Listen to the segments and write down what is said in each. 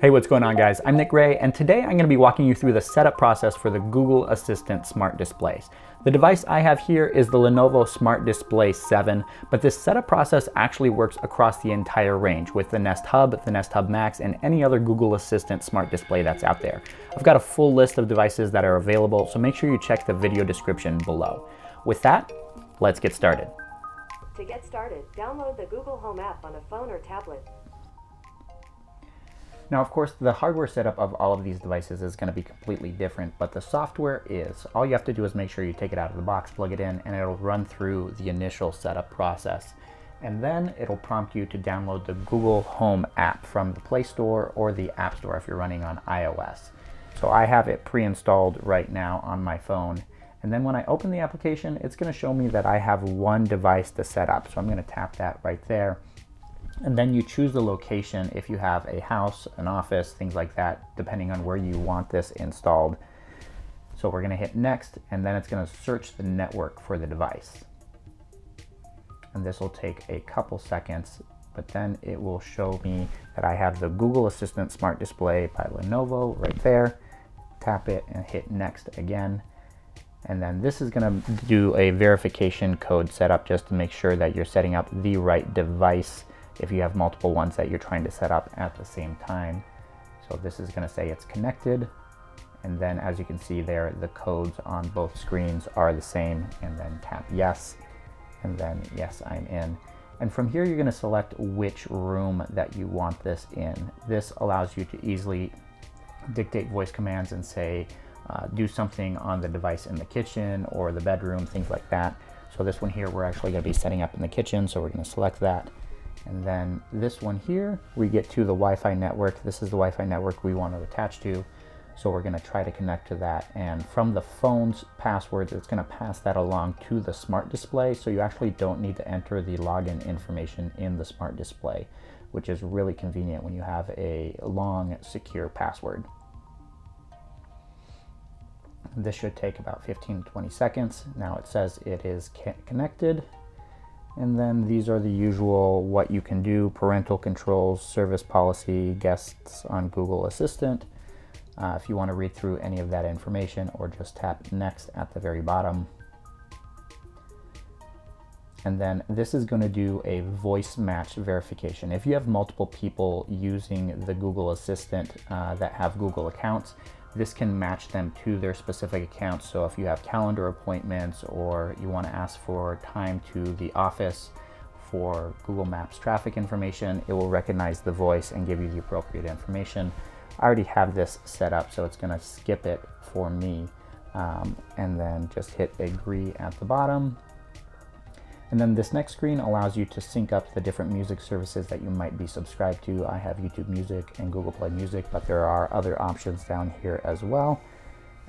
Hey, what's going on guys? I'm Nick Gray, and today I'm gonna to be walking you through the setup process for the Google Assistant Smart Displays. The device I have here is the Lenovo Smart Display 7, but this setup process actually works across the entire range with the Nest Hub, the Nest Hub Max, and any other Google Assistant smart display that's out there. I've got a full list of devices that are available, so make sure you check the video description below. With that, let's get started. To get started, download the Google Home app on a phone or tablet. Now, of course, the hardware setup of all of these devices is going to be completely different, but the software is. All you have to do is make sure you take it out of the box, plug it in, and it'll run through the initial setup process. And then it'll prompt you to download the Google Home app from the Play Store or the App Store if you're running on iOS. So I have it pre-installed right now on my phone. And then when I open the application, it's going to show me that I have one device to set up. So I'm going to tap that right there and then you choose the location if you have a house, an office, things like that, depending on where you want this installed. So we're gonna hit next, and then it's gonna search the network for the device. And this will take a couple seconds, but then it will show me that I have the Google Assistant Smart Display by Lenovo right there. Tap it and hit next again. And then this is gonna do a verification code setup just to make sure that you're setting up the right device if you have multiple ones that you're trying to set up at the same time. So this is gonna say it's connected. And then as you can see there, the codes on both screens are the same and then tap yes. And then yes, I'm in. And from here, you're gonna select which room that you want this in. This allows you to easily dictate voice commands and say, uh, do something on the device in the kitchen or the bedroom, things like that. So this one here, we're actually gonna be setting up in the kitchen. So we're gonna select that. And then this one here, we get to the Wi-Fi network. This is the Wi-Fi network we want to attach to. So we're gonna try to connect to that. And from the phone's passwords, it's gonna pass that along to the smart display. So you actually don't need to enter the login information in the smart display, which is really convenient when you have a long, secure password. This should take about 15 to 20 seconds. Now it says it is connected. And then these are the usual what you can do, parental controls, service policy, guests on Google Assistant. Uh, if you want to read through any of that information or just tap next at the very bottom. And then this is going to do a voice match verification. If you have multiple people using the Google Assistant uh, that have Google accounts, this can match them to their specific accounts. So if you have calendar appointments or you want to ask for time to the office for Google Maps traffic information, it will recognize the voice and give you the appropriate information. I already have this set up, so it's going to skip it for me. Um, and then just hit agree at the bottom and then this next screen allows you to sync up the different music services that you might be subscribed to. I have YouTube Music and Google Play Music, but there are other options down here as well.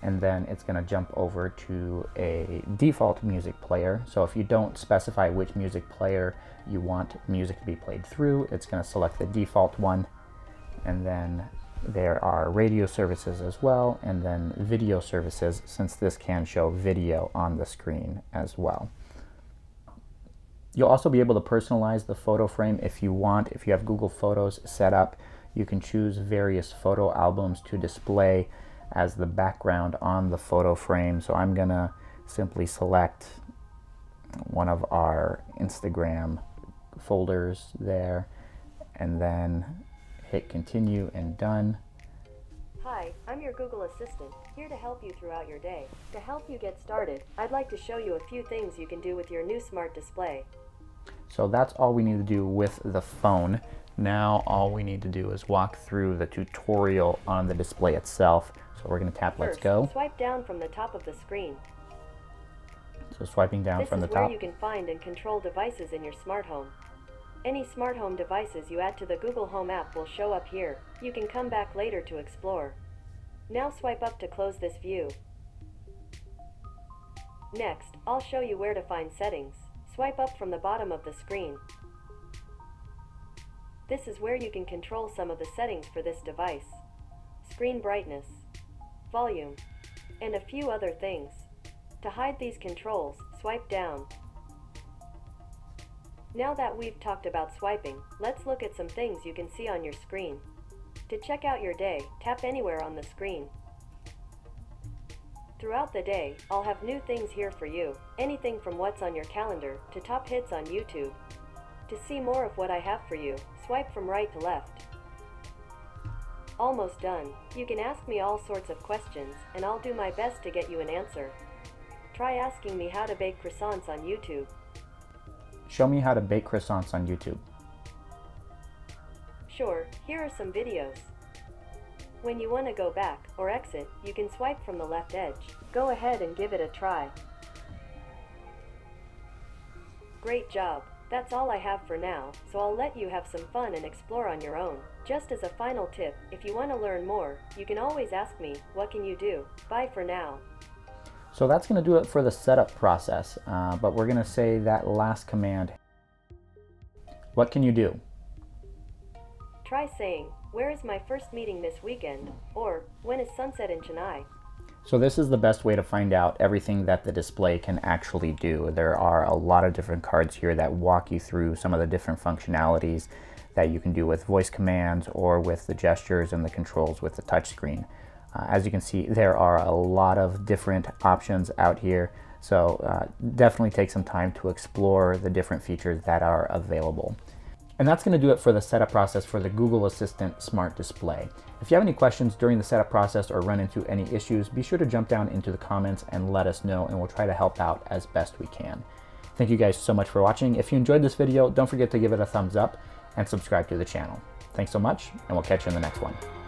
And then it's gonna jump over to a default music player. So if you don't specify which music player you want music to be played through, it's gonna select the default one. And then there are radio services as well, and then video services, since this can show video on the screen as well. You'll also be able to personalize the photo frame if you want. If you have Google Photos set up, you can choose various photo albums to display as the background on the photo frame. So I'm gonna simply select one of our Instagram folders there and then hit continue and done. Hi, I'm your Google Assistant, here to help you throughout your day. To help you get started, I'd like to show you a few things you can do with your new smart display. So that's all we need to do with the phone. Now all we need to do is walk through the tutorial on the display itself. So we're going to tap First, Let's Go. Swipe down from the top of the screen. So swiping down this from the top. This is where you can find and control devices in your smart home. Any smart home devices you add to the Google Home app will show up here. You can come back later to explore. Now swipe up to close this view. Next, I'll show you where to find settings. Swipe up from the bottom of the screen. This is where you can control some of the settings for this device. Screen brightness, volume, and a few other things. To hide these controls, swipe down. Now that we've talked about swiping, let's look at some things you can see on your screen. To check out your day, tap anywhere on the screen. Throughout the day, I'll have new things here for you. Anything from what's on your calendar to top hits on YouTube. To see more of what I have for you, swipe from right to left. Almost done. You can ask me all sorts of questions, and I'll do my best to get you an answer. Try asking me how to bake croissants on YouTube. Show me how to bake croissants on YouTube. Sure, here are some videos. When you want to go back or exit, you can swipe from the left edge. Go ahead and give it a try. Great job. That's all I have for now, so I'll let you have some fun and explore on your own. Just as a final tip, if you want to learn more, you can always ask me, what can you do? Bye for now. So that's going to do it for the setup process, uh, but we're going to say that last command. What can you do? Try saying, where is my first meeting this weekend? Or, when is sunset in Chennai? So this is the best way to find out everything that the display can actually do. There are a lot of different cards here that walk you through some of the different functionalities that you can do with voice commands or with the gestures and the controls with the touchscreen. Uh, as you can see, there are a lot of different options out here. So uh, definitely take some time to explore the different features that are available. And that's going to do it for the setup process for the Google Assistant Smart Display. If you have any questions during the setup process or run into any issues, be sure to jump down into the comments and let us know, and we'll try to help out as best we can. Thank you guys so much for watching. If you enjoyed this video, don't forget to give it a thumbs up and subscribe to the channel. Thanks so much, and we'll catch you in the next one.